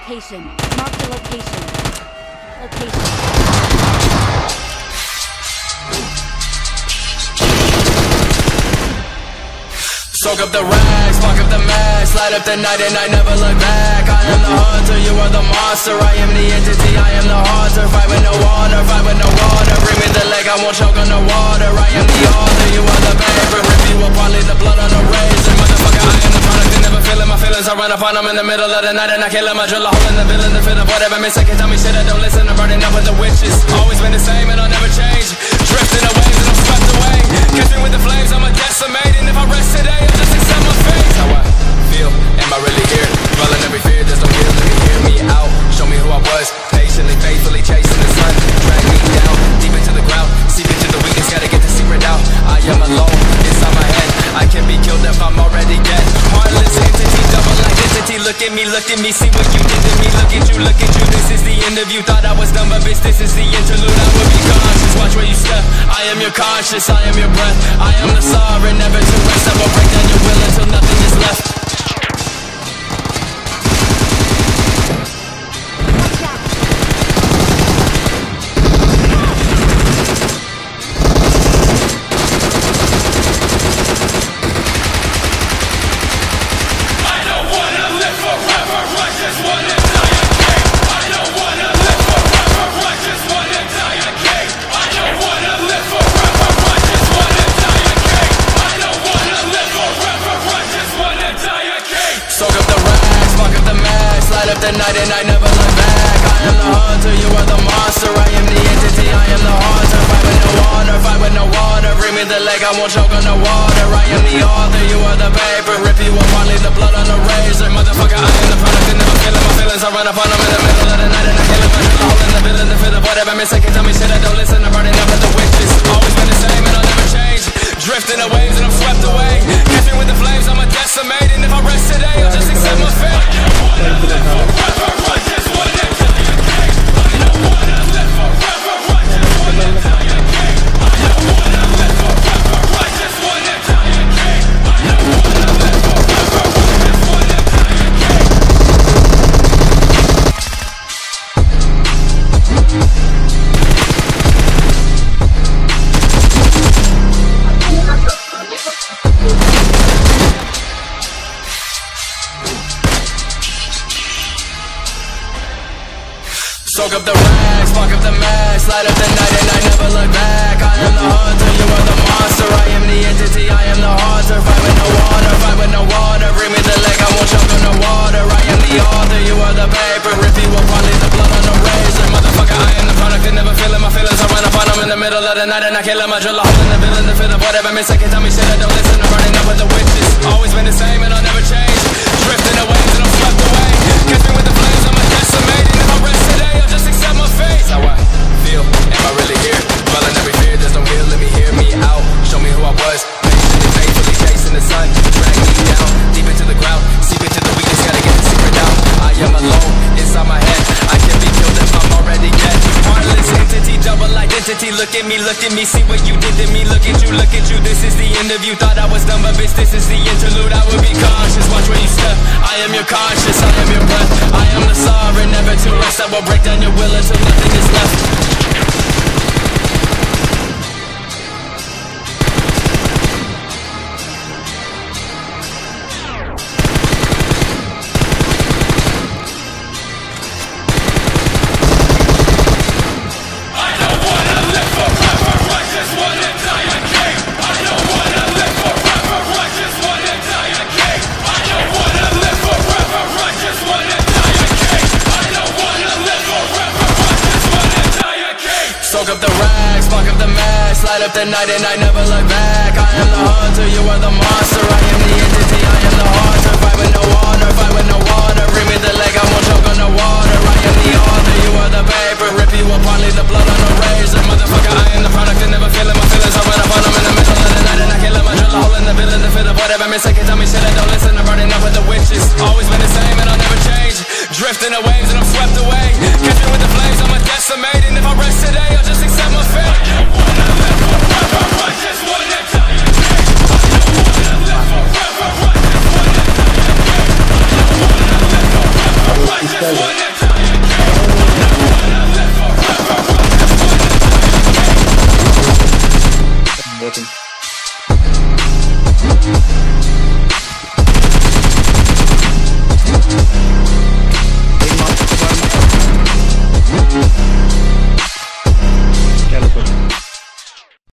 location. Mark the location. Location. Soak up the rags, fuck up the mask, light up the night and I never look back. I am the hunter, you are the monster. I am the entity, I am the haunter. Fight with no water, fight with no water. Bring me the leg, I won't choke on the water. I run up on them in the middle of the night and I them. I drill a hole in the villain, the fit of whatever. I can tell me shit, I don't listen. I'm burning up with the witches. Always been the same and I'll never change. Drifting away and I'm swept away. Catch me with the flames, I'm a decimate. And if I rest today, Look at me, look at me, see what you did to me. Look at you, look at you. This is the end of you. Thought I was done, but bitch, this is the interlude. I will be conscious. Watch where you step. I am your conscious, I am your breath. I am the sovereign, never to rest. I will break down your will until nothing is left. Light up the night and I never look back. I am the hunter, you are the monster. I am the entity, I am the haunter. Fight with no water, fight with no water. Bring me the leg, I won't choke on the water. I am the author, you are the paper. Rip you apart, leave the blood on the razor. Motherfucker, I am the product and never feeling my feelings. I run up on them in the middle of the night and I kill them. I drill a hole in the villain, the of whatever. Miss, I can tell me shit, I don't listen. I'm burning up with the witches. Always been the same and I'll never change. Drifting the waves and I'm swept away. Catch with the flames, I'm a decimate. And if I rest today, I'll just Soak up the rags, fuck up the mask, light up the night and I never look back. I am the hunter, you are the monster. I am the entity, I am the haunter. Fight with no water, fight with no water. Bring me the leg, I won't choke on the water. I am the author, you are the paper. Rip you apart, leave the blood on the razor. Motherfucker, I am the product and never feeling my feelings. I run up on them in the middle of the night and I kill them. I drill a hole in the villain, the fit of whatever. I can tell me shit, I don't listen. I'm burning up with the witches. Always been the same and I'll never change. Look at me, look at me, see what you did to me. Look at you, look at you, this is the end of you. Thought I was done, but bitch, this is the interlude. I will be cautious, watch where you step. I am your conscious, I am your breath. I am the sovereign, never to rest. I will break down your will until nothing is left. The rags, fuck up the mask, light up the night and I never look back. I am the hunter, you are the monster. I am the entity, I am the haunter. Fight with no water, fight with no water. Bring me the leg, I won't choke on the water. I am the author, you are the paper. Rip you apart, leave the blood on the razor. Motherfucker, I am the product and never feeling my feelings. I run up on them in the middle of the night and I kill them. I drill a hole in the villain, the fit of whatever. Miss, I can tell me shit, I don't listen. I'm burning up with the witches. Always been the same and I'll never change. Drifting the waves and I'm swept away. Catch me with the flames, I'm a decimate. And if I rest today, I'll just accept my fate.